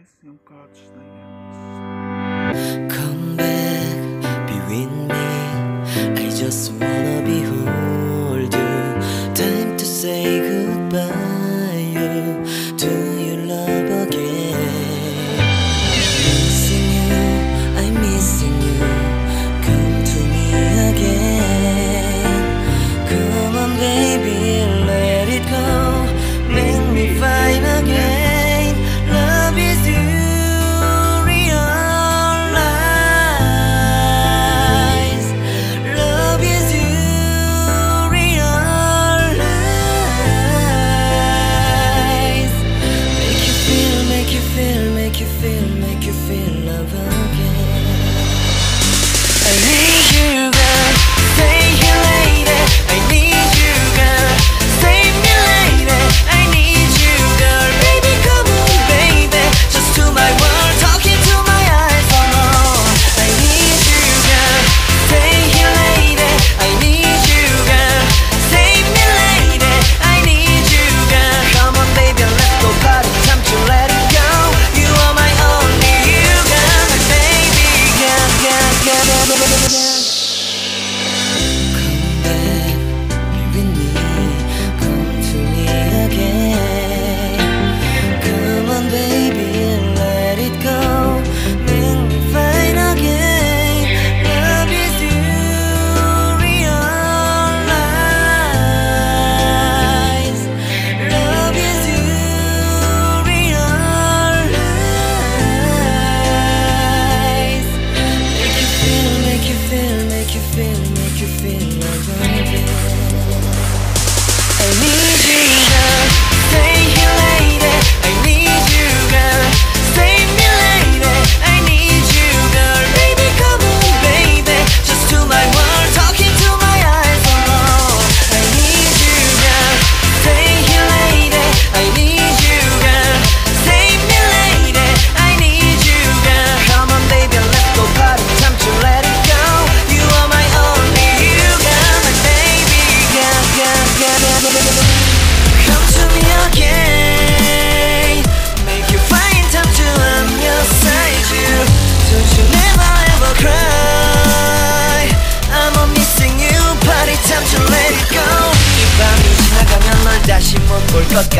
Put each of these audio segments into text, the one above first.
eyes, catch the. Come back, be with me. I just wanna be home.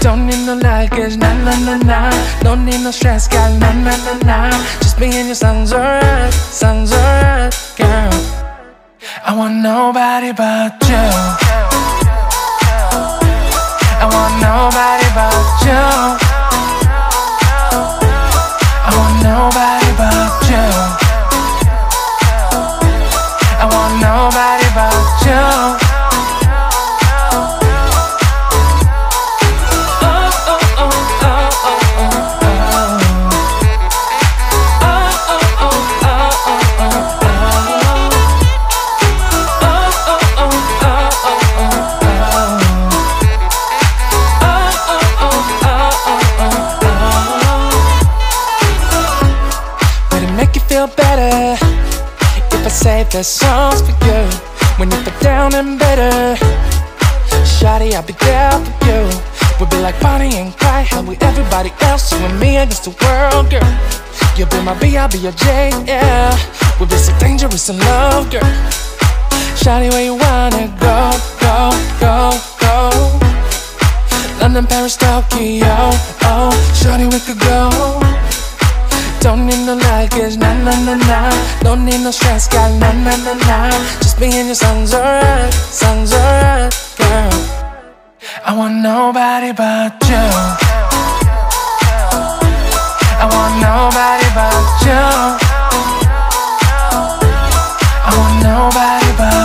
Don't need no luggage, nah nah nah nah. Don't need no stress, girl, nah nah nah nah. Just me and your sun's alright, sun's alright, girl. I want nobody but you. I want nobody but you. There's songs for you when you feel down and better. Uh, Shawty, I'll be there for you. We'll be like Bonnie and Clyde, how we everybody else, you and me against the world, girl. You'll be my B, I'll be your J, yeah. We'll be so dangerous in love, girl. Shawty, where you wanna go, go, go, go? London, Paris, Tokyo, oh, Shawty, we could go. Don't need no luggage, nah, nah, nah, nah. Don't need no stress, got nah, nah, nah, nah. Just me and your songs alright, songs alright, girl. I want nobody but you. I want nobody but you. I want nobody but